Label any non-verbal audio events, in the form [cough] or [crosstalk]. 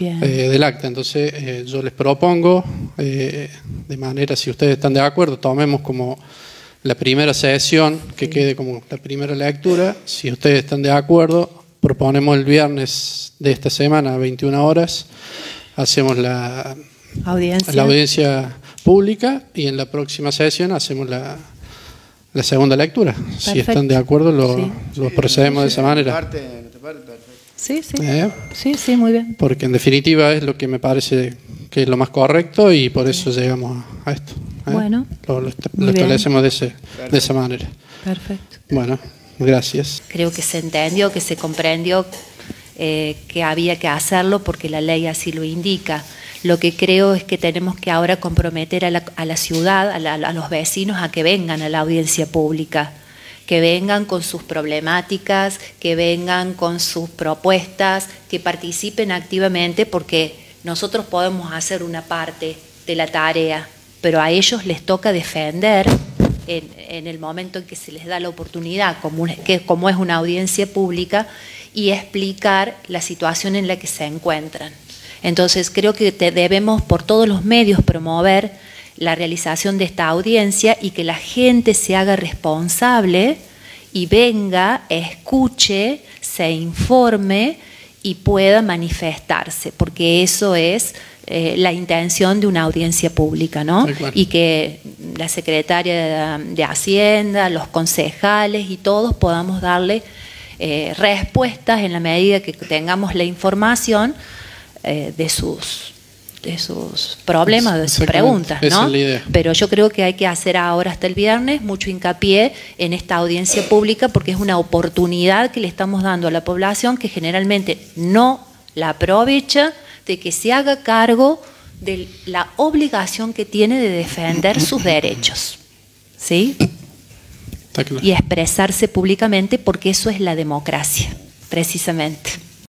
Eh, del acta. Entonces eh, yo les propongo, eh, de manera, si ustedes están de acuerdo, tomemos como la primera sesión, que quede como la primera lectura. Si ustedes están de acuerdo, proponemos el viernes de esta semana a 21 horas, hacemos la, Audiencia. la audiencia pública y en la próxima sesión hacemos la, la segunda lectura. Si Perfecto. están de acuerdo, lo, Sí. lo procedemos de esa manera. Parte, parte. Sí, sí. ¿Eh? Sí, sí, muy bien. Porque en definitiva es lo que me parece que es lo más correcto y por eso llegamos a esto. ¿eh? Bueno. Lo, lo lo establecemos de, ese, de esa manera. Perfecto. Bueno, gracias. Creo que se entendió, que se comprendió eh, que había que hacerlo porque la ley así lo indica. Lo que creo es que tenemos que ahora comprometer a la, a la ciudad, a, la- a los vecinos, a que vengan a la audiencia pública, que vengan con sus problemáticas, que vengan con sus propuestas, que participen activamente porque nosotros podemos hacer una parte de la tarea, pero a ellos les toca defender en, el momento en que se les da la oportunidad, como, que, como es una audiencia pública, y explicar la situación en la que se encuentran. Entonces creo que te- debemos por todos los medios promover la realización de esta audiencia y que la gente se haga responsable y venga, escuche, se informe y pueda manifestarse, porque eso es eh, la intención de una audiencia pública, ¿no? Y que la secretaria de, de Hacienda, los concejales y todos podamos darle eh, respuestas en la medida que tengamos la información eh, de sus de sus problemas, de sus preguntas, Esa ¿no? es la idea. Pero yo creo que hay que hacer ahora hasta el viernes mucho hincapié en esta audiencia pública porque es una oportunidad que le estamos dando a la población que generalmente no la aprovecha de que se haga cargo de la obligación que tiene de defender sus [clears throat] derechos. ¿Sí? Y expresarse públicamente porque eso es la democracia, precisamente.